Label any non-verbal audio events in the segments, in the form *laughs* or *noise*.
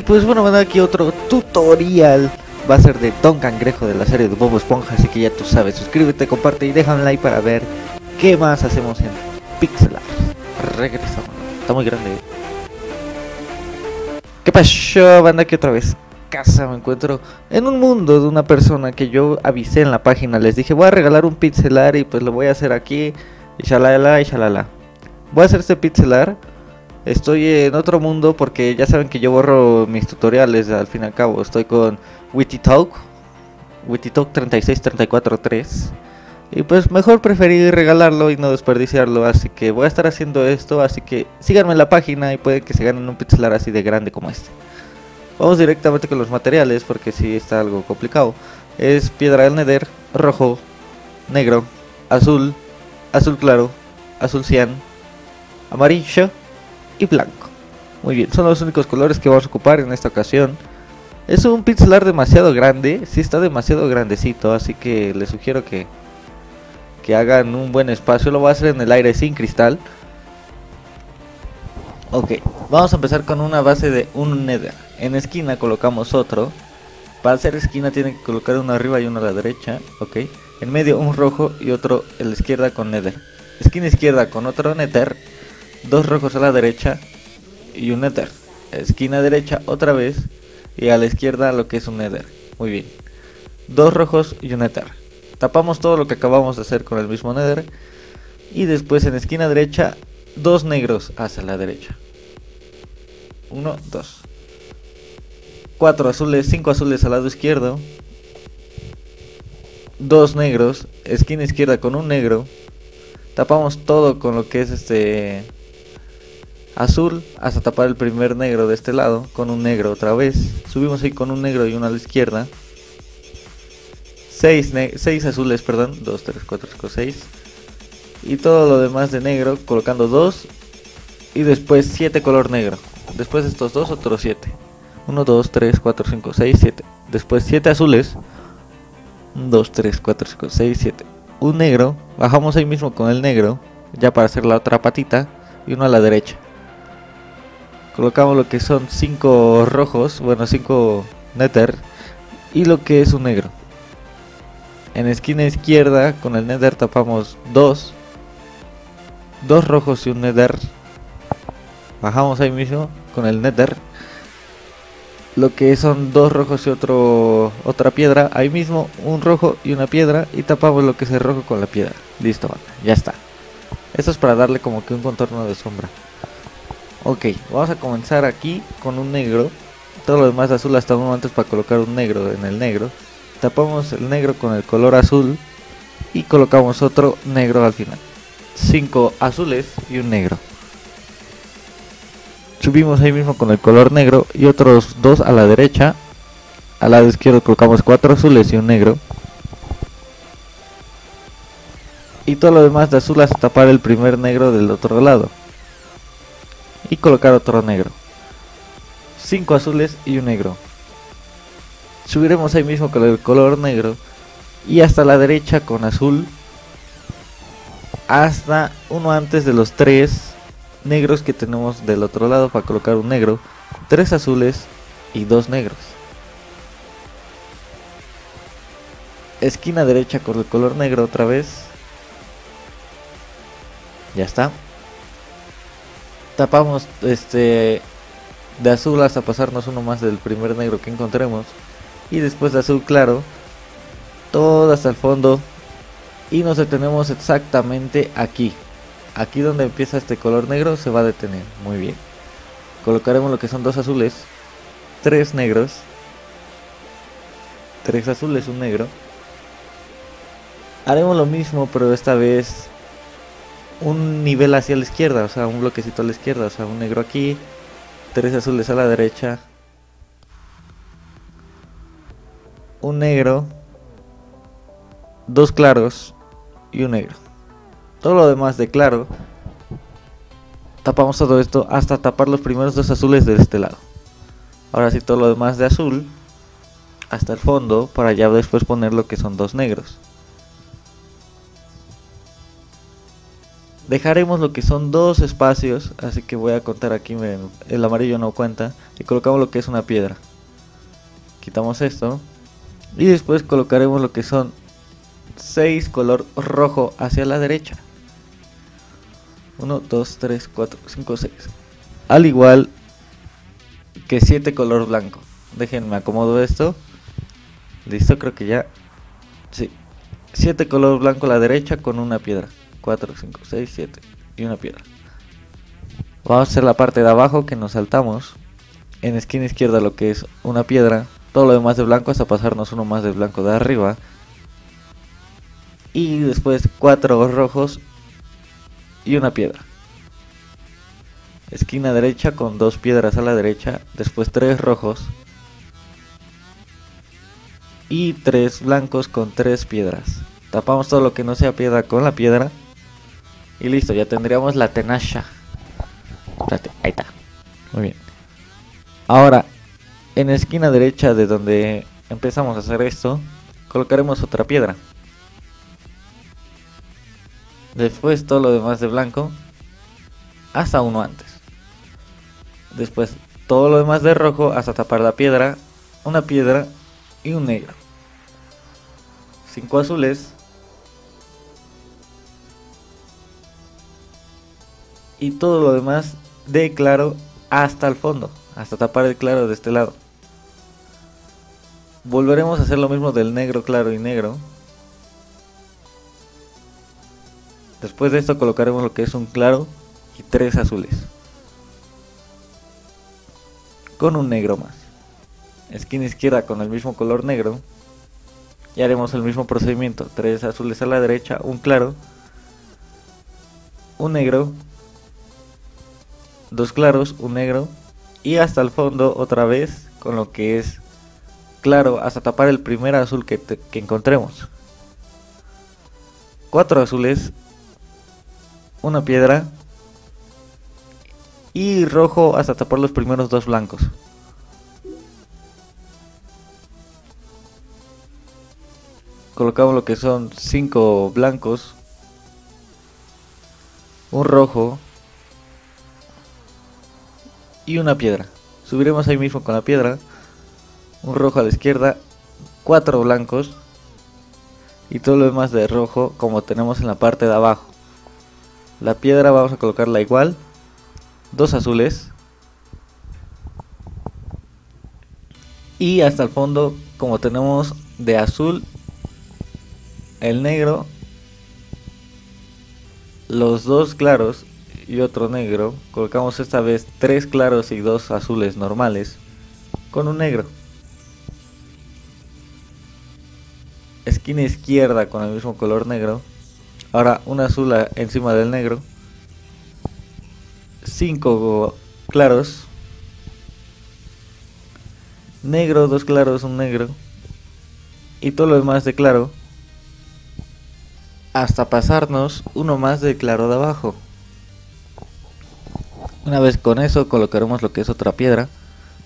Y pues bueno, van aquí otro tutorial. Va a ser de Don Cangrejo de la serie de Bobo Esponja, así que ya tú sabes. Suscríbete, comparte y deja un like para ver qué más hacemos en Pixel Art. Regresamos. Está muy grande. ¿eh? ¿Qué pasó, banda? Aquí otra vez. Casa, me encuentro en un mundo de una persona que yo avisé en la página. Les dije, voy a regalar un pixelar y pues lo voy a hacer aquí. Y shalala y shalala. Voy a hacer este pixelar. Estoy en otro mundo porque ya saben que yo borro mis tutoriales al fin y al cabo. Estoy con WittyTalk. WittyTalk 36343. Y pues mejor preferí regalarlo y no desperdiciarlo. Así que voy a estar haciendo esto. Así que síganme en la página y puede que se ganen un pixelar así de grande como este. Vamos directamente con los materiales porque si sí está algo complicado. Es piedra del nether, rojo, negro, azul, azul claro, azul cian, amarillo y blanco. Muy bien, son los únicos colores que vamos a ocupar en esta ocasión. Es un pixelar demasiado grande, sí está demasiado grandecito, así que les sugiero que, que hagan un buen espacio. Lo voy a hacer en el aire sin cristal. Ok, vamos a empezar con una base de un nether. En esquina colocamos otro. Para hacer esquina tienen que colocar uno arriba y uno a la derecha. Ok. En medio un rojo y otro a la izquierda con nether. Esquina izquierda con otro nether. Dos rojos a la derecha y un nether. Esquina derecha otra vez. Y a la izquierda lo que es un nether. Muy bien. Dos rojos y un nether. Tapamos todo lo que acabamos de hacer con el mismo nether. Y después en esquina derecha dos negros hacia la derecha. Uno, dos. Cuatro azules, cinco azules al lado izquierdo. Dos negros, esquina izquierda con un negro. Tapamos todo con lo que es este azul hasta tapar el primer negro de este lado con un negro otra vez. Subimos ahí con un negro y uno a la izquierda. Seis, seis azules, perdón. Dos, tres, cuatro, cinco, seis. Y todo lo demás de negro colocando dos. Y después 7 color negro. Después de estos dos otros 7 1 2 3 4 5 6 7 después 7 azules. 1 2 3 4 5 6 7 un negro. Bajamos ahí mismo con el negro ya para hacer la otra patita y uno a la derecha colocamos lo que son 5 rojos bueno 5 nether y lo que es un negro en esquina izquierda con el nether tapamos 2 dos rojos y un nether. Bajamos ahí mismo con el nether. Lo que son dos rojos y otro otra piedra. Ahí mismo un rojo y una piedra. Y tapamos lo que es el rojo con la piedra. Listo, ya está. Esto es para darle como que un contorno de sombra. Ok, vamos a comenzar aquí con un negro. Todo lo demás azul hasta un momento para colocar un negro en el negro. Tapamos el negro con el color azul. Y colocamos otro negro al final. 5 azules y un negro. Subimos ahí mismo con el color negro y otros dos a la derecha. Al lado izquierdo colocamos 4 azules y un negro. Y todo lo demás de azul hasta tapar el primer negro del otro lado. Y colocar otro negro. 5 azules y un negro. Subiremos ahí mismo con el color negro. Y hasta la derecha con azul hasta uno antes de los tres negros que tenemos del otro lado para colocar un negro, tres azules y dos negros. Esquina derecha con el color negro otra vez. Ya está. Tapamos este de azul hasta pasarnos uno más del primer negro que encontremos. Y después de azul claro. Todo hasta el fondo y nos detenemos exactamente aquí. Aquí donde empieza este color negro se va a detener. Muy bien. Colocaremos lo que son dos azules, tres negros, tres azules, un negro. Haremos lo mismo, pero esta vez un nivel hacia la izquierda, o sea, un bloquecito a la izquierda, o sea, un negro aquí, tres azules a la derecha, un negro, dos claros y un negro. Todo lo demás de claro. Tapamos todo esto hasta tapar los primeros dos azules de este lado. Ahora sí todo lo demás de azul hasta el fondo para ya después poner lo que son dos negros. Dejaremos lo que son dos espacios, así que voy a contar aquí, el amarillo no cuenta, y colocamos lo que es una piedra. Quitamos esto, y después colocaremos lo que son 6 color rojo hacia la derecha. 1, 2, 3, 4, 5, 6. Al igual que 7 color blanco. Déjenme acomodo esto. Listo, creo que ya. Sí. 7 color blanco a la derecha con una piedra. 4, 5, 6, 7. Y una piedra. Vamos a hacer la parte de abajo que nos saltamos. En esquina izquierda lo que es una piedra. Todo lo demás de blanco hasta pasarnos uno más de blanco de arriba. Y después cuatro rojos y una piedra. Esquina derecha con dos piedras a la derecha. Después tres rojos. Y tres blancos con tres piedras. Tapamos todo lo que no sea piedra con la piedra. Y listo, ya tendríamos la tenacha. ahí está. Muy bien. Ahora, en la esquina derecha de donde empezamos a hacer esto, colocaremos otra piedra. Después todo lo demás de blanco, hasta uno antes. Después todo lo demás de rojo hasta tapar la piedra, una piedra y un negro. Cinco azules. Y todo lo demás de claro hasta el fondo, hasta tapar el claro de este lado. Volveremos a hacer lo mismo del negro claro y negro. Después de esto colocaremos lo que es un claro y tres azules. Con un negro más. Esquina izquierda con el mismo color negro. Y haremos el mismo procedimiento. Tres azules a la derecha, un claro. Un negro. Dos claros, un negro. Y hasta el fondo otra vez con lo que es claro hasta tapar el primer azul que, encontremos. Cuatro azules, una piedra y rojo hasta tapar los primeros dos blancos. Colocamos lo que son cinco blancos, un rojo y una piedra. Subiremos ahí mismo con la piedra un rojo a la izquierda, cuatro blancos y todo lo demás de rojo como tenemos en la parte de abajo. La piedra vamos a colocarla igual, dos azules y hasta el fondo como tenemos de azul el negro, los dos claros y otro negro, colocamos esta vez tres claros y dos azules normales con un negro. esquina izquierda con el mismo color negro. Ahora un azul encima del negro. Cinco claros. Negro, dos claros, un negro. Y todo lo demás de claro. Hasta pasarnos uno más de claro de abajo. Una vez con eso colocaremos lo que es otra piedra.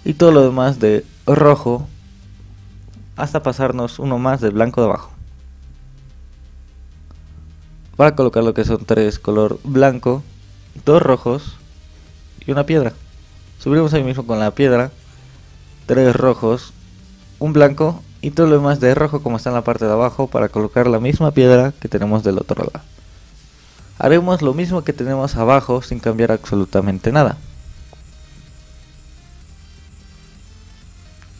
Y todo lo demás de rojo hasta pasarnos uno más del blanco de abajo. Para colocar lo que son tres color blanco, dos rojos y una piedra. Subiremos ahí mismo con la piedra, tres rojos, un blanco y todo lo demás de rojo como está en la parte de abajo para colocar la misma piedra que tenemos del otro lado. Haremos lo mismo que tenemos abajo sin cambiar absolutamente nada.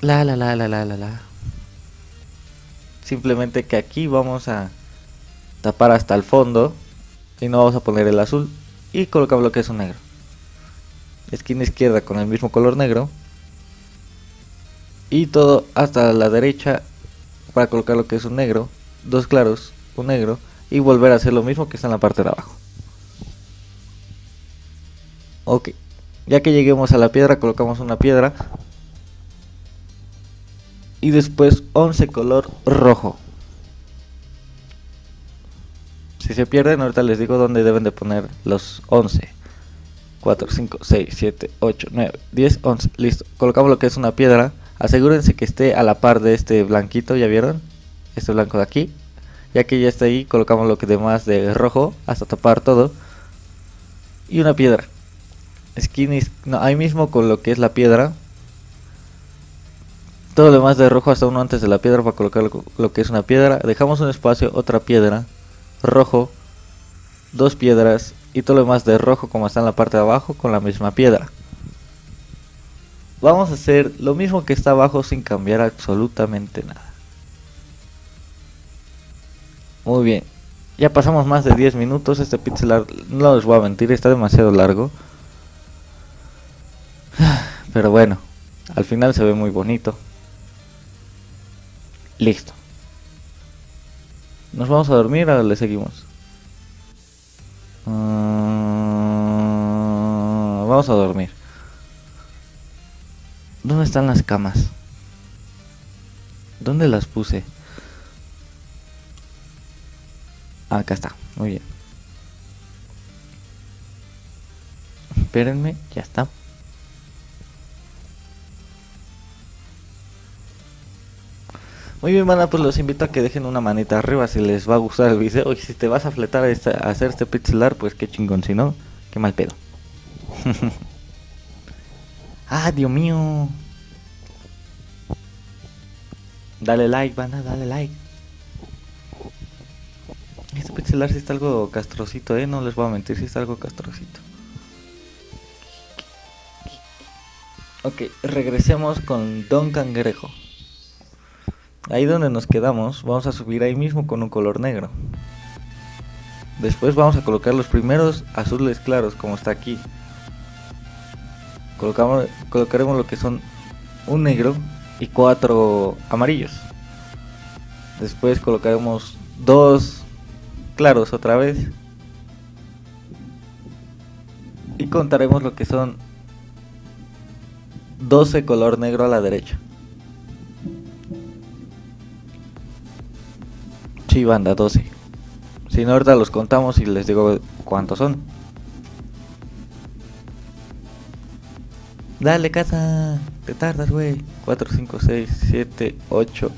La la la la la la la. Simplemente que aquí vamos a tapar hasta el fondo y no vamos a poner el azul y colocamos lo que es un negro. Esquina izquierda con el mismo color negro y todo hasta la derecha para colocar lo que es un negro, dos claros, un negro y volver a hacer lo mismo que está en la parte de abajo. Ok, ya que lleguemos a la piedra colocamos una piedra y después 11 color rojo. Si se pierden, ahorita les digo dónde deben de poner los 11. 4, 5, 6, 7, 8, 9, 10, 11. Listo. Colocamos lo que es una piedra. Asegúrense que esté a la par de este blanquito, ¿ya vieron? Este blanco de aquí. Ya que ya está ahí, colocamos lo que demás de rojo hasta tapar todo. y una piedra. Esquina, no, ahí mismo con lo que es la piedra. Todo lo demás de rojo hasta uno antes de la piedra para colocar lo que es una piedra. Dejamos un espacio, otra piedra, rojo, dos piedras y todo lo demás de rojo como está en la parte de abajo con la misma piedra. Vamos a hacer lo mismo que está abajo sin cambiar absolutamente nada. Muy bien. Ya pasamos más de 10 minutos. Este pixel no les voy a mentir, está demasiado largo. *sighs* Pero bueno, al final se ve muy bonito. Listo. ¿Nos vamos a dormir o le seguimos? Ah, vamos a dormir. ¿Dónde están las camas? ¿Dónde las puse? Acá está, muy bien. Espérenme, ya está. Muy bien, mana, pues los invito a que dejen una manita arriba si les va a gustar el video. Y si te vas a fletar a, a hacer este pixelar, pues qué chingón. Si no, qué mal pedo. *laughs* Ah, Dios mío. Dale like, banda, dale like. Este pixelar sí está algo castrocito, eh. No les voy a mentir, sí está algo castrocito. Ok, regresemos con Don Cangrejo. Ahí donde nos quedamos, vamos a subir ahí mismo con un color negro. Después vamos a colocar los primeros azules claros, como está aquí colocamos, colocaremos lo que son un negro y cuatro amarillos. Después colocaremos dos claros otra vez. Y contaremos lo que son 12 color negro a la derecha. Sí, banda, 12. Si no, ahorita los contamos y les digo cuántos son. Dale, casa. Te tardas, güey. 4, 5, 6, 7, 8,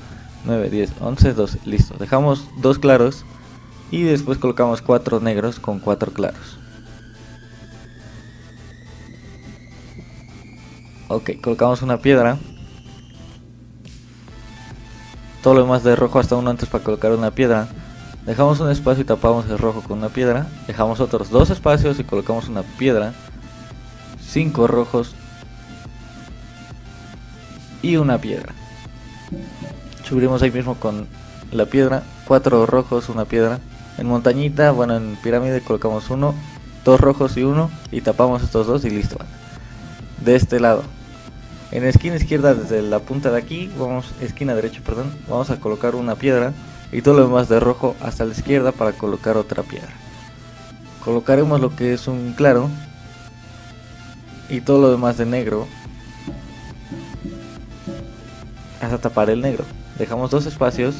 9, 10, 11, 12. Listo. Dejamos dos claros. Y después colocamos cuatro negros con cuatro claros. Ok, colocamos una piedra. Todo lo demás de rojo hasta uno antes para colocar una piedra. Dejamos un espacio y tapamos el rojo con una piedra. Dejamos otros dos espacios y colocamos una piedra. Cinco rojos y una piedra. Subiremos ahí mismo con la piedra, cuatro rojos, una piedra. En montañita, bueno, en pirámide colocamos uno, dos rojos y uno y tapamos estos dos y listo. De este lado. En esquina izquierda desde la punta de aquí, vamos esquina derecha, perdón, vamos a colocar una piedra y todo lo demás de rojo hasta la izquierda para colocar otra piedra. Colocaremos lo que es un claro y todo lo demás de negro hasta tapar el negro. Dejamos dos espacios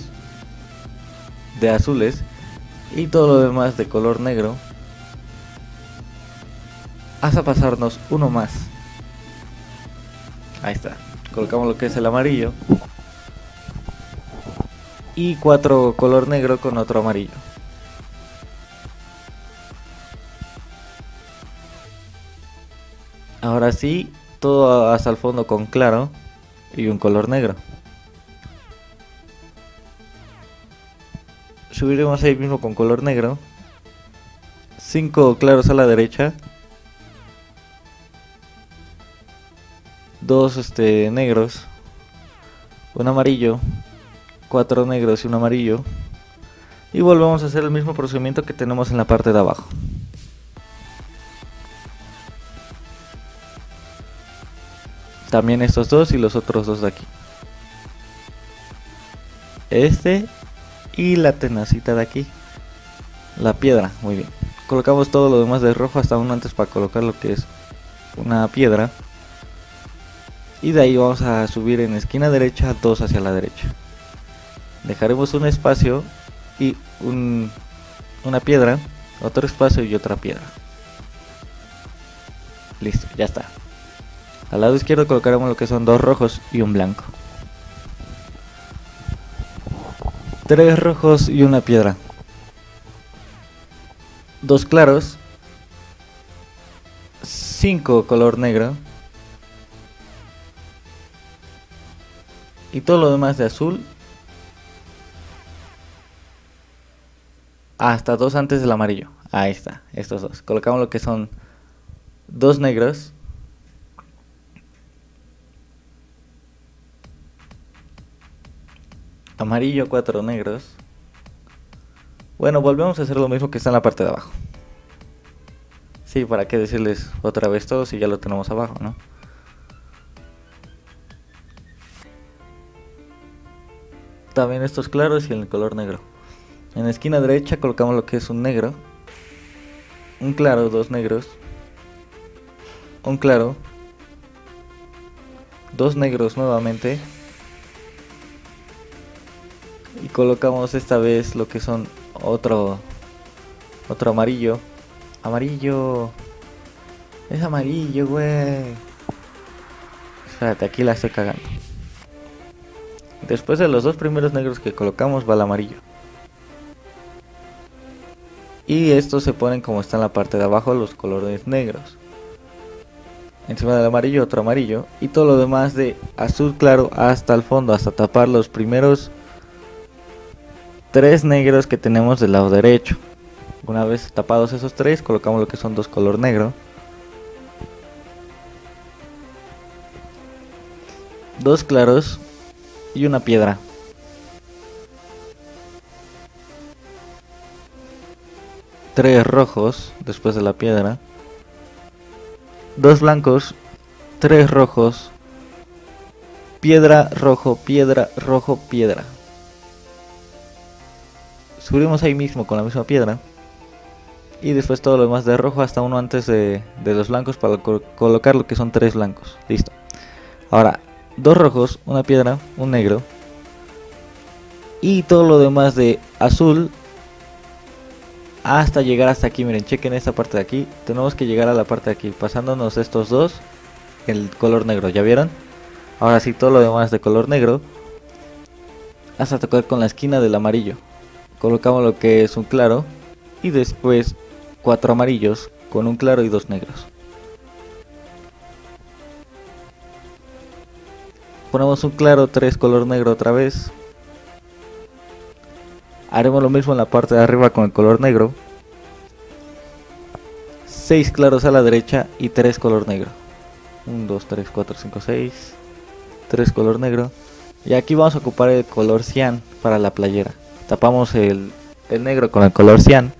de azules y todo lo demás de color negro hasta pasarnos uno más. Ahí está. Colocamos lo que es el amarillo y cuatro color negro con otro amarillo. Ahora sí, todo hasta el fondo con claro y un color negro. Subiremos ahí mismo con color negro. 5 claros a la derecha. Dos este, negros. Un amarillo. Cuatro negros y un amarillo. Y volvemos a hacer el mismo procedimiento que tenemos en la parte de abajo. También estos dos y los otros dos de aquí. Este y la tenacita de aquí. La piedra, muy bien. Colocamos todo lo demás de rojo hasta uno antes para colocar lo que es una piedra. Y de ahí vamos a subir en esquina derecha, dos hacia la derecha. Dejaremos un espacio y un, una piedra, otro espacio y otra piedra. Listo, ya está. Al lado izquierdo colocaremos lo que son dos rojos y un blanco. Tres rojos y una piedra. Dos claros. 5 color negro. Y todo lo demás de azul. Hasta dos antes del amarillo. Ahí está, estos dos. Colocamos lo que son dos negros. Amarillo, cuatro negros. Bueno, volvemos a hacer lo mismo que está en la parte de abajo. Sí, para qué decirles otra vez todo si ya lo tenemos abajo, ¿no? También estos claros y el color negro. En la esquina derecha colocamos lo que es un negro. Un claro, dos negros. Un claro. Dos negros nuevamente. Colocamos esta vez lo que son otro otro amarillo. Amarillo. Es amarillo, güey. Espérate, aquí la estoy cagando. Después de los dos primeros negros que colocamos va el amarillo. Y estos se ponen como está en la parte de abajo los colores negros. Encima del amarillo otro amarillo. Y todo lo demás de azul claro hasta el fondo. Hasta tapar los primeros tres negros que tenemos del lado derecho. Una vez tapados esos tres colocamos lo que son dos color negro. Dos claros y una piedra. Tres rojos después de la piedra. Dos blancos. Tres rojos. Piedra, rojo, piedra, rojo, piedra. Subimos ahí mismo con la misma piedra. Y después todo lo demás de rojo hasta uno antes de, los blancos para colocar lo que son tres blancos. Listo. Ahora, dos rojos, una piedra, un negro. Y todo lo demás de azul hasta llegar hasta aquí. Miren, chequen esta parte de aquí. Tenemos que llegar a la parte de aquí, pasándonos estos dos, el color negro, ¿ya vieron? Ahora sí, todo lo demás de color negro. Hasta tocar con la esquina del amarillo. Colocamos lo que es un claro. Y después cuatro amarillos con un claro y dos negros. Ponemos un claro, tres color negro otra vez. Haremos lo mismo en la parte de arriba con el color negro. 6 claros a la derecha y 3 color negro. 1, 2, 3, 4, 5, 6. 3 color negro. Y aquí vamos a ocupar el color cian para la playera. Tapamos el, el negro con el color cian.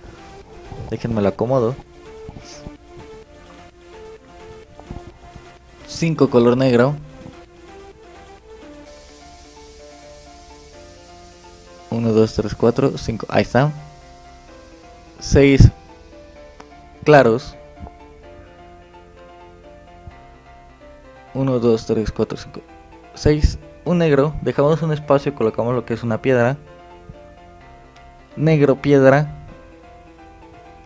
Déjenme lo acomodo. 5 color negro. 1, 2, 3, 4, 5. Ahí está. 6 claros. 1, 2, 3, 4, 5, 6. Un negro. Dejamos un espacio y colocamos lo que es una piedra. Negro, piedra.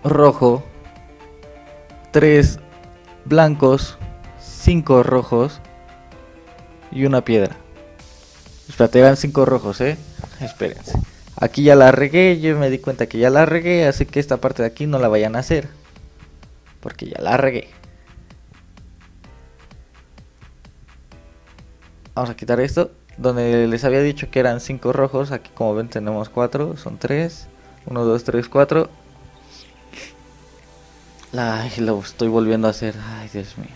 Rojo. 3 blancos. 5 rojos. Y una piedra. Espérate, eran 5 rojos, eh. Espérense. Aquí ya la regué, yo me di cuenta que ya la regué, así que esta parte de aquí no la vayan a hacer. Porque ya la regué. Vamos a quitar esto. Donde les había dicho que eran 5 rojos, aquí como ven tenemos 4, son 3. 1, 2, 3, 4. Ay, lo estoy volviendo a hacer. Ay, Dios mío.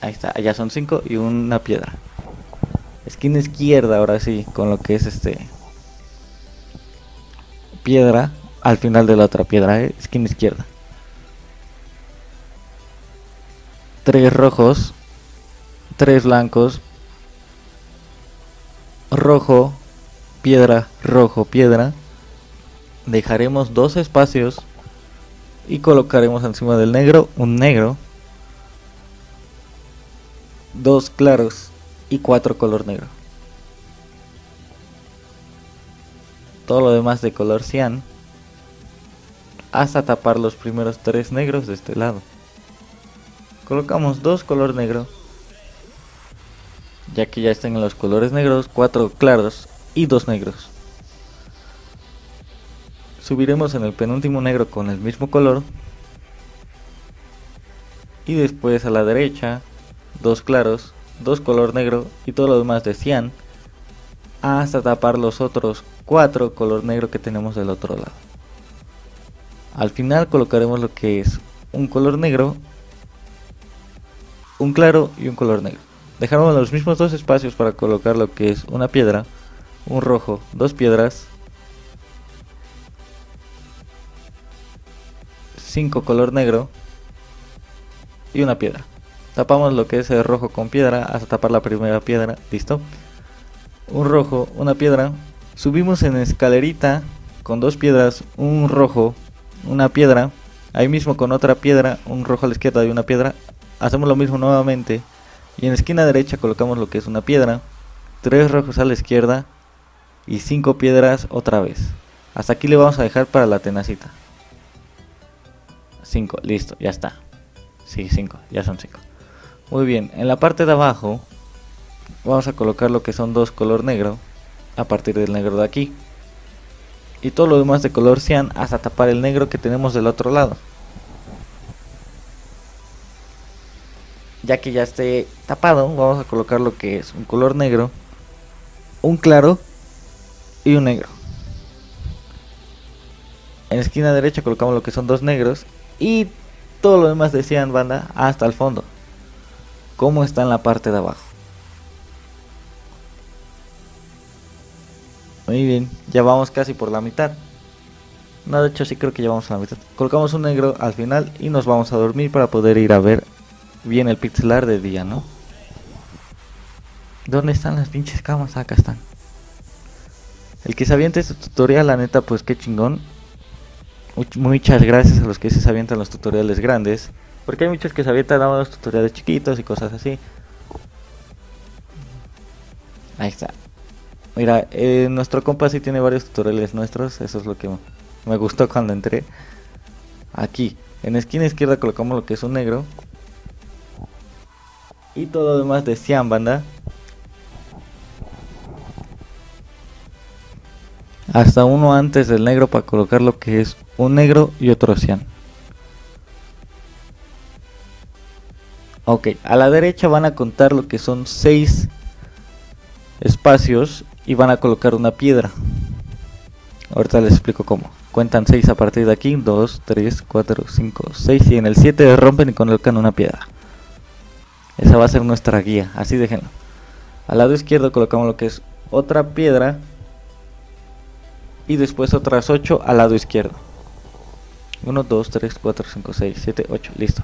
Ahí está, allá son 5 y una piedra. Esquina izquierda, ahora sí, con lo que es este. Piedra al final de la otra piedra, ¿eh? esquina izquierda. Tres rojos, tres blancos, rojo, piedra, rojo, piedra. Dejaremos dos espacios y colocaremos encima del negro un negro, dos claros y 4 color negro. Todo lo demás de color cian hasta tapar los primeros tres negros de este lado. Colocamos dos color negro, ya que ya están en los colores negros, cuatro claros y dos negros. Subiremos en el penúltimo negro con el mismo color Y después a la derecha, dos claros, dos color negro y todo lo demás de cian. Hasta tapar los otros cuatro color negro que tenemos del otro lado. Al final colocaremos lo que es un color negro, un claro y un color negro. Dejaremos los mismos dos espacios para colocar lo que es una piedra, un rojo, dos piedras, 5 color negro y una piedra. Tapamos lo que es el rojo con piedra hasta tapar la primera piedra, listo. Un rojo, una piedra. Subimos en escalerita con dos piedras, un rojo, una piedra. Ahí mismo con otra piedra, un rojo a la izquierda y una piedra. Hacemos lo mismo nuevamente. Y en la esquina derecha colocamos lo que es una piedra. Tres rojos a la izquierda y cinco piedras otra vez. Hasta aquí le vamos a dejar para la tenacita. 5, listo, ya está. Sí, 5, ya son 5. Muy bien, en la parte de abajo vamos a colocar lo que son dos color negro a partir del negro de aquí. Y todo lo demás de color cian hasta tapar el negro que tenemos del otro lado. Ya que ya esté tapado, vamos a colocar lo que es un color negro, un claro y un negro. En la esquina derecha colocamos lo que son dos negros y todo lo demás decían banda hasta el fondo. Como está en la parte de abajo. Muy bien, ya vamos casi por la mitad. No, de hecho sí creo que ya vamos a la mitad. Colocamos un negro al final y nos vamos a dormir para poder ir a ver bien el pixelar de día, ¿no? ¿Dónde están las pinches camas? Acá están. El que se aviente este tutorial, la neta, pues qué chingón. Muchas gracias a los que se avientan los tutoriales grandes. Porque hay muchos que se avientan a los tutoriales chiquitos y cosas así. Ahí está. Mira, eh, nuestro compa sí tiene varios tutoriales nuestros. Eso es lo que me gustó cuando entré. Aquí, en esquina izquierda colocamos lo que es un negro. Y todo lo demás de Cian, banda. hasta uno antes del negro para colocar lo que es un negro y otro cian. Ok, a la derecha van a contar lo que son 6 espacios y van a colocar una piedra. Ahorita les explico cómo. Cuentan 6 a partir de aquí, 2, 3, 4, 5, 6 y en el 7 rompen y colocan una piedra. Esa va a ser nuestra guía, así déjenlo. Al lado izquierdo colocamos lo que es otra piedra y después otras 8 al lado izquierdo. 1, 2, 3, 4, 5, 6, 7, 8, listo.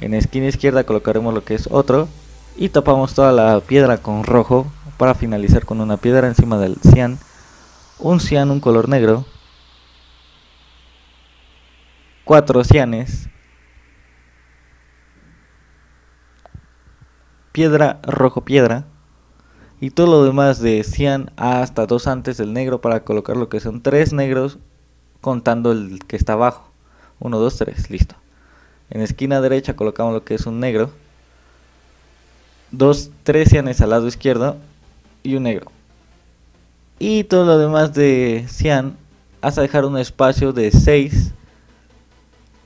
En esquina izquierda colocaremos lo que es otro y tapamos toda la piedra con rojo para finalizar con una piedra encima del cian. Un cian, un color negro. Cuatro cianes. Piedra, rojo, piedra y todo lo demás de cian hasta dos antes del negro para colocar lo que son tres negros contando el que está abajo. 1 2 3 listo. En esquina derecha colocamos lo que es un negro. Dos tres cianes al lado izquierdo y un negro. Y todo lo demás de cian hasta dejar un espacio de 6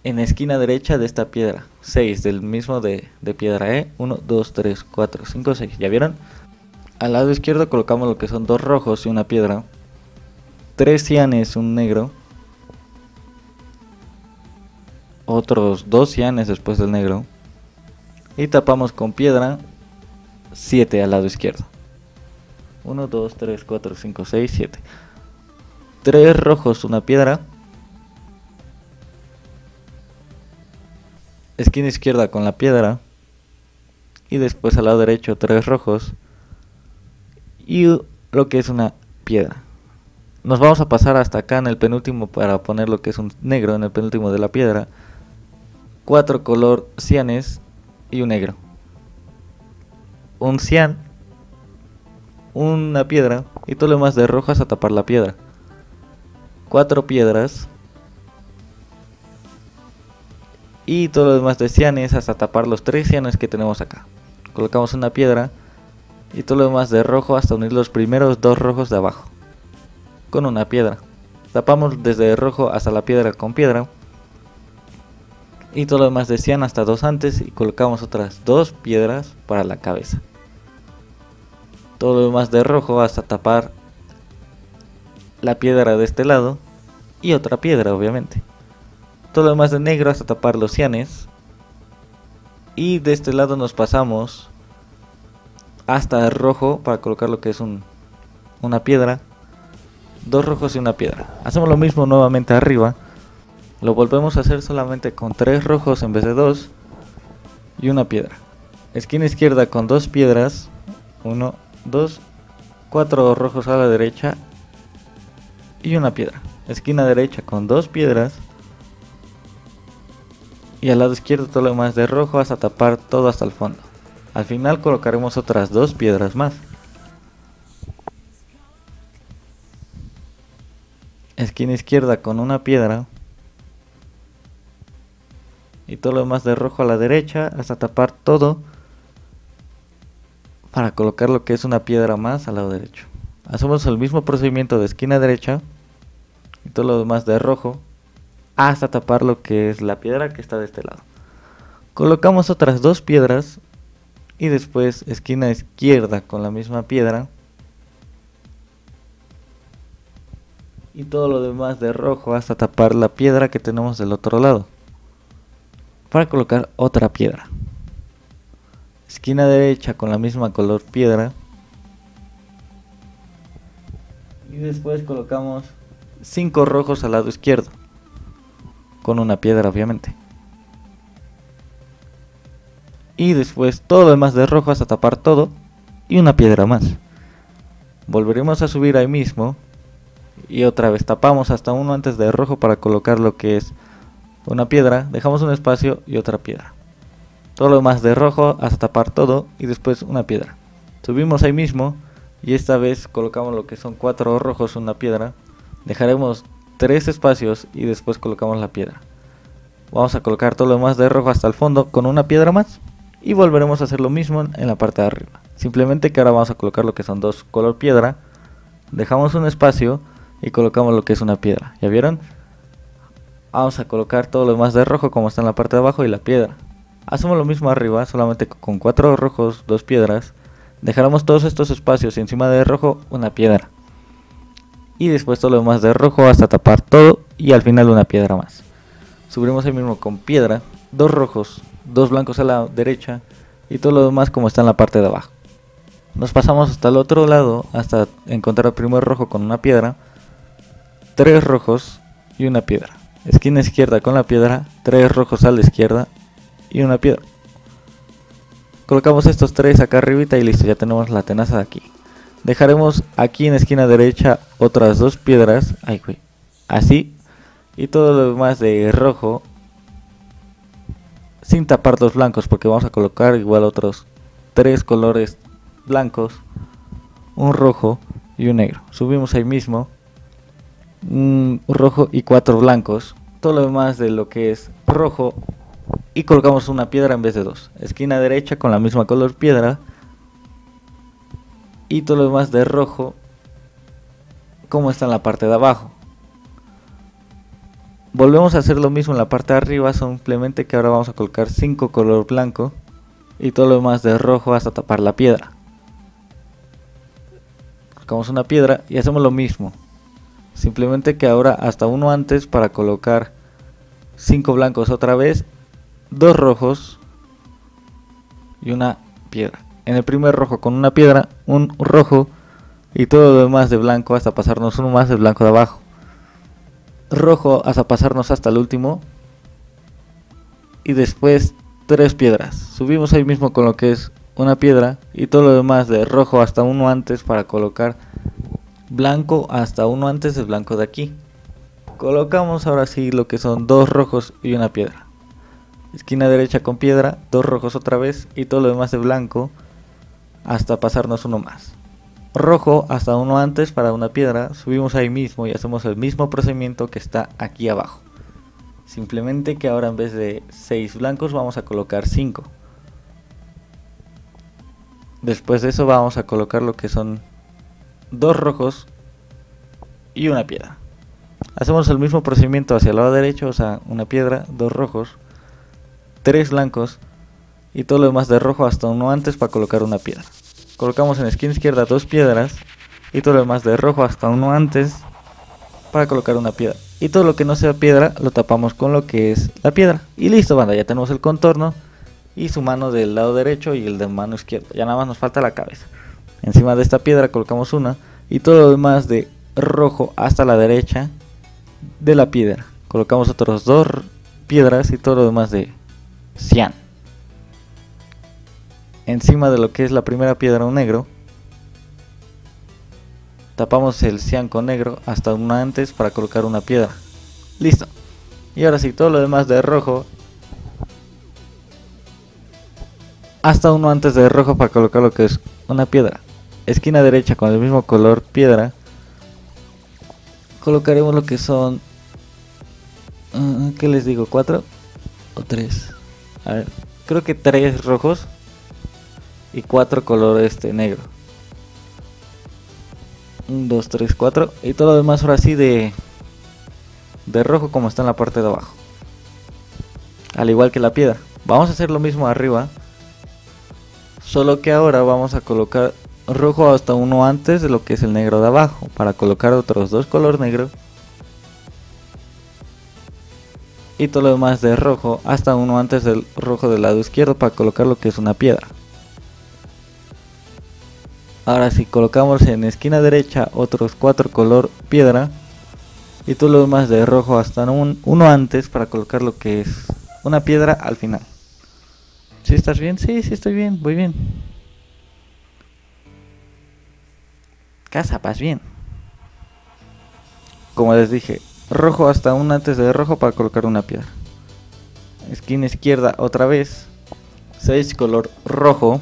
en la esquina derecha de esta piedra 6 del mismo de, de piedra ¿eh? 1 2 3 4 5 6 ya vieron al lado izquierdo colocamos lo que son dos rojos y una piedra. Tres cianes, un negro. Otros dos cianes después del negro. Y tapamos con piedra 7 al lado izquierdo. 1, 2, 3, 4, 5, 6, 7. Tres rojos, una piedra. Esquina izquierda con la piedra. Y después al lado derecho tres rojos y lo que es una piedra. Nos vamos a pasar hasta acá en el penúltimo para poner lo que es un negro en el penúltimo de la piedra. Cuatro color cianes y un negro. Un cian, una piedra y todo lo demás de rojas a tapar la piedra. Cuatro piedras y todo lo demás de cianes hasta tapar los tres cianes que tenemos acá. Colocamos una piedra y todo lo demás de rojo hasta unir los primeros dos rojos de abajo con una piedra. Tapamos desde el rojo hasta la piedra con piedra. Y todo lo demás decían hasta dos antes y colocamos otras dos piedras para la cabeza. Todo lo demás de rojo hasta tapar la piedra de este lado y otra piedra obviamente. Todo lo demás de negro hasta tapar los cianes. Y de este lado nos pasamos hasta el rojo para colocar lo que es un, una piedra. Dos rojos y una piedra. Hacemos lo mismo nuevamente arriba. Lo volvemos a hacer solamente con tres rojos en vez de dos. Y una piedra. Esquina izquierda con dos piedras. Uno, dos, cuatro rojos a la derecha. Y una piedra. Esquina derecha con dos piedras. Y al lado izquierdo todo lo demás de rojo hasta tapar todo hasta el fondo. Al final colocaremos otras dos piedras más. Esquina izquierda con una piedra. Y todo lo demás de rojo a la derecha hasta tapar todo. Para colocar lo que es una piedra más al lado derecho. Hacemos el mismo procedimiento de esquina derecha. Y todo lo demás de rojo. Hasta tapar lo que es la piedra que está de este lado. Colocamos otras dos piedras y después esquina izquierda con la misma piedra y todo lo demás de rojo hasta tapar la piedra que tenemos del otro lado para colocar otra piedra esquina derecha con la misma color piedra y después colocamos cinco rojos al lado izquierdo con una piedra obviamente y después todo lo demás de rojo hasta tapar todo y una piedra más. Volveremos a subir ahí mismo y otra vez tapamos hasta uno antes de rojo para colocar lo que es una piedra, dejamos un espacio y otra piedra. Todo lo demás de rojo hasta tapar todo y después una piedra. Subimos ahí mismo y esta vez colocamos lo que son cuatro rojos, una piedra. Dejaremos tres espacios y después colocamos la piedra. Vamos a colocar todo lo demás de rojo hasta el fondo con una piedra más y volveremos a hacer lo mismo en la parte de arriba. Simplemente que ahora vamos a colocar lo que son dos color piedra dejamos un espacio y colocamos lo que es una piedra. Ya vieron vamos a colocar todo lo demás de rojo como está en la parte de abajo y la piedra. Hacemos lo mismo arriba solamente con cuatro rojos dos piedras. Dejaremos todos estos espacios y encima de rojo una piedra y después todo lo demás de rojo hasta tapar todo y al final una piedra más subiremos el mismo con piedra dos rojos dos blancos a la derecha y todo lo demás como está en la parte de abajo. Nos pasamos hasta el otro lado hasta encontrar el primer rojo con una piedra, tres rojos y una piedra. Esquina izquierda con la piedra, tres rojos a la izquierda y una piedra. Colocamos estos tres acá arribita y listo, ya tenemos la tenaza de aquí. Dejaremos aquí en esquina derecha otras dos piedras, así, y todo lo demás de rojo. Sin tapar los blancos porque vamos a colocar igual otros tres colores blancos. Un rojo y un negro. Subimos ahí mismo. Un rojo y cuatro blancos. Todo lo demás de lo que es rojo. Y colocamos una piedra en vez de dos. Esquina derecha con la misma color piedra y todo lo demás de rojo como está en la parte de abajo Volvemos a hacer lo mismo en la parte de arriba, simplemente que ahora vamos a colocar 5 color blanco y todo lo demás de rojo hasta tapar la piedra. Colocamos una piedra y hacemos lo mismo. Simplemente que ahora hasta uno antes para colocar 5 blancos otra vez, dos rojos y una piedra. En el primer rojo con una piedra, un rojo y todo lo demás de blanco hasta pasarnos uno más de blanco de abajo rojo hasta pasarnos hasta el último. Y después tres piedras. Subimos ahí mismo con lo que es una piedra y todo lo demás de rojo hasta uno antes para colocar blanco hasta uno antes del blanco de aquí. Colocamos ahora sí lo que son dos rojos y una piedra. Esquina derecha con piedra, dos rojos otra vez y todo lo demás de blanco hasta pasarnos uno más rojo hasta uno antes para una piedra, subimos ahí mismo y hacemos el mismo procedimiento que está aquí abajo. Simplemente que ahora en vez de 6 blancos vamos a colocar 5. Después de eso vamos a colocar lo que son dos rojos y una piedra. Hacemos el mismo procedimiento hacia el lado derecho, o sea, una piedra, dos rojos 3 blancos y todo lo demás de rojo hasta uno antes para colocar una piedra. Colocamos en la esquina izquierda dos piedras y todo lo demás de rojo hasta uno antes para colocar una piedra. Y todo lo que no sea piedra lo tapamos con lo que es la piedra. Y listo, banda, ya tenemos el contorno y su mano del lado derecho y el de mano izquierda. Ya nada más nos falta la cabeza. Encima de esta piedra colocamos una y todo lo demás de rojo hasta la derecha de la piedra. Colocamos otros dos piedras y todo lo demás de cian. Encima de lo que es la primera piedra un negro. Tapamos el cian con negro hasta una antes para colocar una piedra. Listo. Y ahora sí, todo lo demás de rojo hasta uno antes de rojo para colocar lo que es una piedra. Esquina derecha con el mismo color piedra. Colocaremos lo que son... Uh, ¿Qué les digo? ¿Cuatro? ¿O tres? A ver, creo que tres rojos y cuatro color este negro. 1, 2, 3, 4. Y todo lo demás ahora sí de, de rojo como está en la parte de abajo. Al igual que la piedra. Vamos a hacer lo mismo arriba. Solo que ahora vamos a colocar rojo hasta uno antes de lo que es el negro de abajo. Para colocar otros dos color negro. Y todo lo demás de rojo hasta uno antes del rojo del lado izquierdo para colocar lo que es una piedra. Ahora si colocamos en esquina derecha otros cuatro color piedra. Y todo lo demás de rojo hasta uno antes para colocar lo que es una piedra al final. ¿Sí estás bien? Sí, sí estoy bien, voy bien. Casa, vas bien. Como les dije, rojo hasta un antes de rojo para colocar una piedra. Esquina izquierda otra vez. 6 color rojo.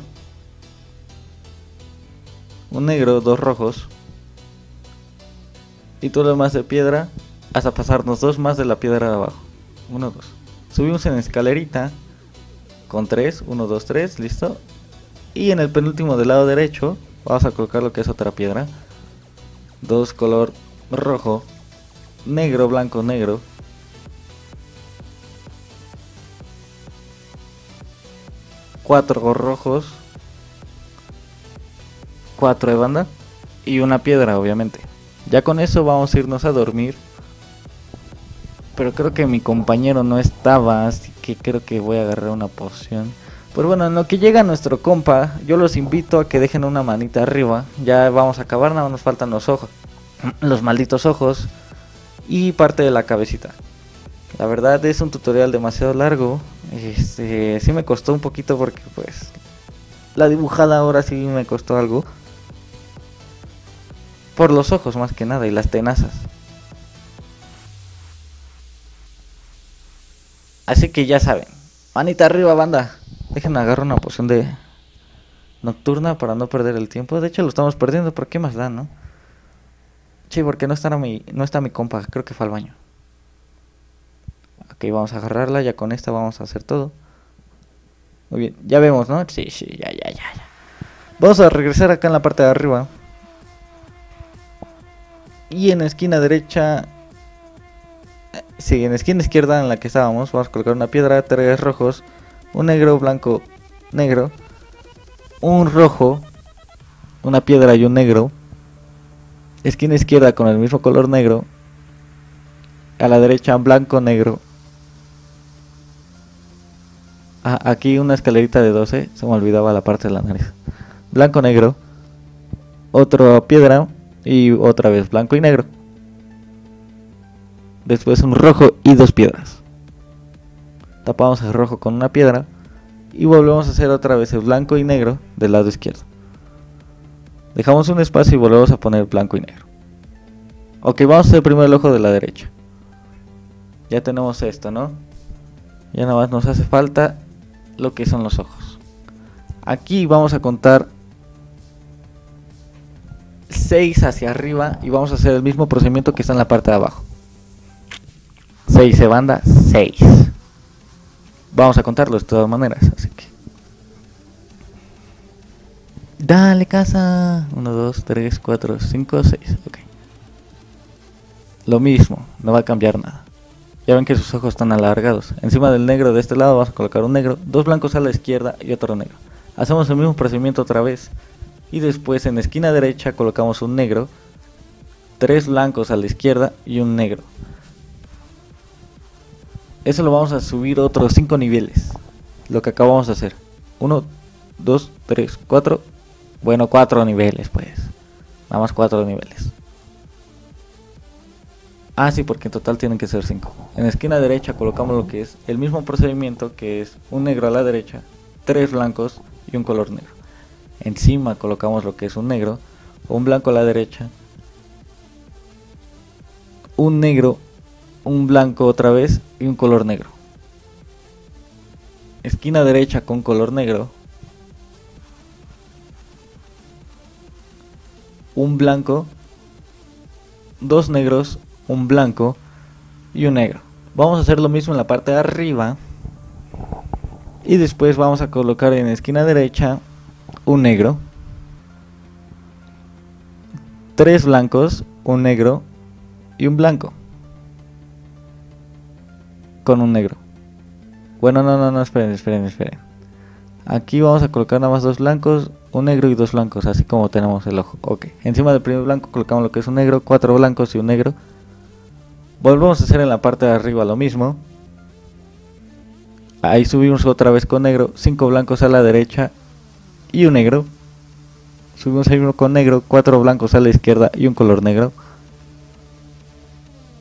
Un negro, dos rojos. Y todo lo demás de piedra. Hasta pasarnos dos más de la piedra de abajo. Uno, dos. Subimos en escalerita con 3, 1, 2, 3, listo. Y en el penúltimo del lado derecho vamos a colocar lo que es otra piedra. Dos color rojo, negro, blanco, negro. Cuatro rojos. Cuatro de banda. Y una piedra, obviamente. Ya con eso vamos a irnos a dormir pero creo que mi compañero no estaba, así que creo que voy a agarrar una poción. Pues bueno, en lo que llega nuestro compa, yo los invito a que dejen una manita arriba. Ya vamos a acabar, nada más nos faltan los ojos. Los malditos ojos. Y parte de la cabecita. La verdad es un tutorial demasiado largo. Este, sí me costó un poquito porque pues... La dibujada ahora sí me costó algo. Por los ojos más que nada y las tenazas. Así que ya saben. Manita arriba, banda. Déjenme agarrar una poción de nocturna para no perder el tiempo. De hecho, lo estamos perdiendo, pero ¿qué más da, no? Sí, porque no está mi, no está mi compa. Creo que fue al baño. Ok, vamos a agarrarla. Ya con esta vamos a hacer todo. Muy bien, ya vemos, ¿no? Sí, sí, ya, ya, ya. Vamos a regresar acá en la parte de arriba. Y en la esquina derecha Sí, en la esquina izquierda en la que estábamos vamos a colocar una piedra, tres rojos, un negro, blanco, negro, un rojo, una piedra y un negro. Esquina izquierda con el mismo color negro. A la derecha blanco, negro. Ah, aquí una escalerita de 12, se me olvidaba la parte de la nariz. Blanco, negro. Otra piedra y otra vez blanco y negro después un rojo y dos piedras. Tapamos el rojo con una piedra y volvemos a hacer otra vez el blanco y negro del lado izquierdo. Dejamos un espacio y volvemos a poner blanco y negro. Ok, vamos a hacer primero el ojo de la derecha. Ya tenemos esto, ¿no? Ya nada más nos hace falta lo que son los ojos. Aquí vamos a contar 6 hacia arriba y vamos a hacer el mismo procedimiento que está en la parte de abajo. 6 de banda, 6. Vamos a contarlo de todas maneras, así que. Dale casa. 1, 2, 3, 4, 5, 6. Ok. Lo mismo, no va a cambiar nada. Ya ven que sus ojos están alargados. Encima del negro de este lado vamos a colocar un negro, dos blancos a la izquierda y otro negro. Hacemos el mismo procedimiento otra vez. Y después en la esquina derecha colocamos un negro, tres blancos a la izquierda y un negro. Eso lo vamos a subir otros 5 niveles. Lo que acabamos de hacer. 1, 2, 3, 4. Bueno, 4 niveles pues. Nada más 4 niveles. Ah, sí, porque en total tienen que ser 5. En la esquina derecha colocamos lo que es el mismo procedimiento que es un negro a la derecha, tres blancos y un color negro. Encima colocamos lo que es un negro, un blanco a la derecha, un negro, un blanco otra vez y un color negro. Esquina derecha con color negro. Un blanco, dos negros, un blanco y un negro. Vamos a hacer lo mismo en la parte de arriba. Y después vamos a colocar en esquina derecha un negro. Tres blancos, un negro y un blanco. Con un negro. Bueno, no, no, no, esperen, esperen, esperen. Aquí vamos a colocar nada más dos blancos, un negro y dos blancos, así como tenemos el ojo. Ok, encima del primer blanco colocamos lo que es un negro, cuatro blancos y un negro. Volvemos a hacer en la parte de arriba lo mismo. Ahí subimos otra vez con negro, 5 blancos a la derecha y un negro. Subimos ahí uno con negro, 4 blancos a la izquierda y un color negro.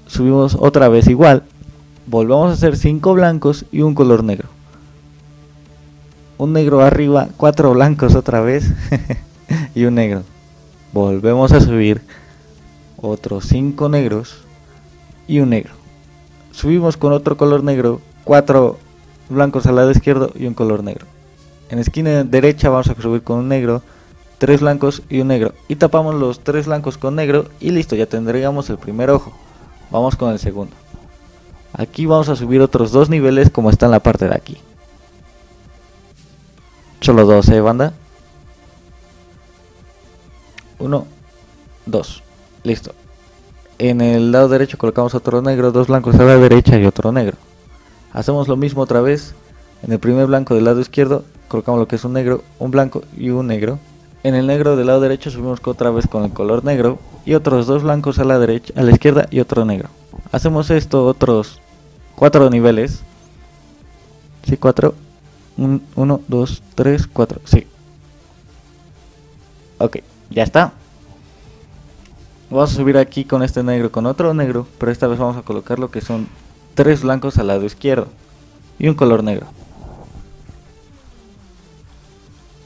Subimos otra vez igual. Volvemos a hacer 5 blancos y un color negro. Un negro arriba, 4 blancos otra vez *laughs* y un negro. Volvemos a subir otros 5 negros y un negro. Subimos con otro color negro, cuatro blancos al lado izquierdo y un color negro. En la esquina derecha vamos a subir con un negro, tres blancos y un negro. Y tapamos los tres blancos con negro y listo, ya tendríamos el primer ojo. Vamos con el segundo. Aquí vamos a subir otros dos niveles como está en la parte de aquí. Solo dos, ¿eh, banda? Uno, dos. Listo. En el lado derecho colocamos otro negro, dos blancos a la derecha y otro negro. Hacemos lo mismo otra vez. En el primer blanco del lado izquierdo colocamos lo que es un negro, un blanco y un negro. En el negro del lado derecho subimos otra vez con el color negro y otros dos blancos a la derecha, a la izquierda y otro negro. Hacemos esto otros cuatro niveles. Sí, cuatro. uno, dos, tres, cuatro. Sí. Ok, ya está. Vamos a subir aquí con este negro, con otro negro, pero esta vez vamos a colocar lo que son tres blancos al lado izquierdo y un color negro.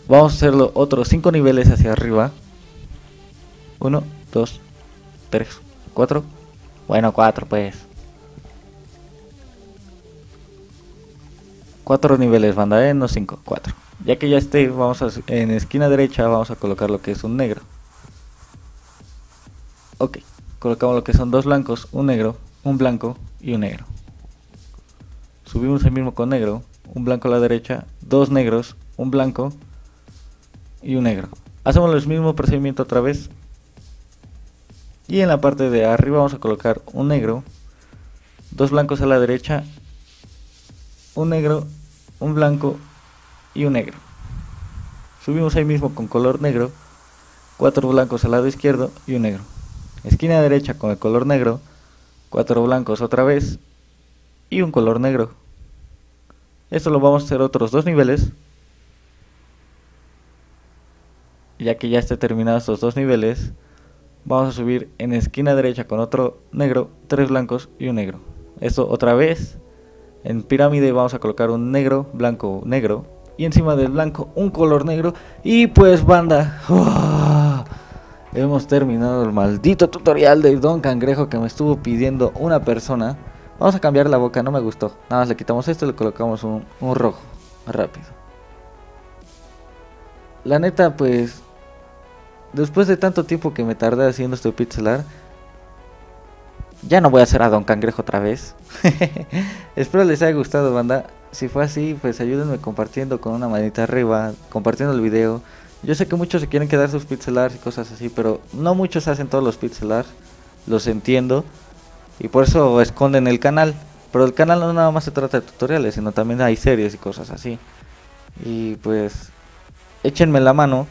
Vamos a hacerlo otros cinco niveles hacia arriba. 1, 2, 3, 4. Bueno, 4 pues. Cuatro niveles, banda, ¿eh? No 5, 4. Ya que ya esté, vamos a, en esquina derecha vamos a colocar lo que es un negro. Ok, colocamos lo que son dos blancos, un negro, un blanco y un negro. Subimos el mismo con negro, un blanco a la derecha, dos negros, un blanco y un negro. Hacemos el mismo procedimiento otra vez. Y en la parte de arriba vamos a colocar un negro, dos blancos a la derecha, un negro, un blanco y un negro. Subimos ahí mismo con color negro, cuatro blancos al lado izquierdo y un negro esquina derecha con el color negro, cuatro blancos otra vez y un color negro. Esto lo vamos a hacer otros dos niveles. Ya que ya esté terminado estos dos niveles, vamos a subir en esquina derecha con otro negro, tres blancos y un negro. Esto otra vez. En pirámide vamos a colocar un negro, blanco, negro. Y encima del blanco un color negro. Y pues banda. Hemos terminado el maldito tutorial de Don Cangrejo que me estuvo pidiendo una persona. Vamos a cambiar la boca, no me gustó. Nada más le quitamos esto y le colocamos un, rojo. Rápido. La neta, pues... Después de tanto tiempo que me tardé haciendo este pixelar... Ya no voy a hacer a Don Cangrejo otra vez. *laughs* Espero les haya gustado, banda. Si fue así, pues ayúdenme compartiendo con una manita arriba, compartiendo el video yo sé que muchos se quieren quedar sus pixel y cosas así, pero no muchos hacen todos los pixel los entiendo. Y por eso esconden el canal. Pero el canal no nada más se trata de tutoriales, sino también hay series y cosas así. Y pues, échenme la mano.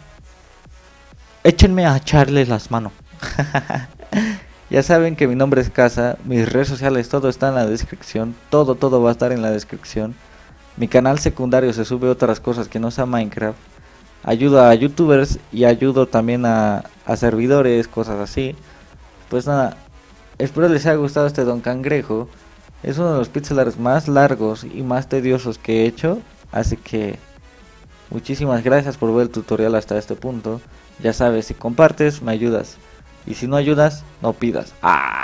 Échenme a echarles las manos. *laughs* ya saben que mi nombre es Casa, mis redes sociales, todo está en la descripción. Todo, todo va a estar en la descripción. Mi canal secundario se sube otras cosas que no sea Minecraft. Ayudo a youtubers y ayudo también a, a servidores, cosas así. Pues nada, espero les haya gustado este Don Cangrejo. Es uno de los pixel más largos y más tediosos que he hecho. Así que muchísimas gracias por ver el tutorial hasta este punto. Ya sabes, si compartes, me ayudas. Y si no ayudas, no pidas. ¡Ah!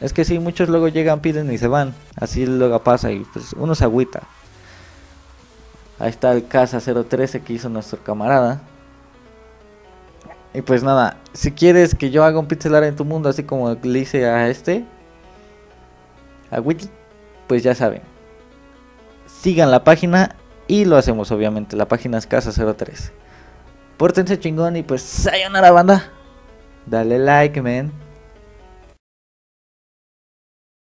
Es que si muchos luego llegan, piden y se van. Así luego pasa y pues uno se agüita. Ahí está el Casa 013 que hizo nuestro camarada. Y pues nada, si quieres que yo haga un pixel art en tu mundo, así como le hice a este, a Witty, pues ya saben. Sigan la página y lo hacemos, obviamente. La página es Casa 013. Pórtense chingón y pues sayonara banda. Dale like, men.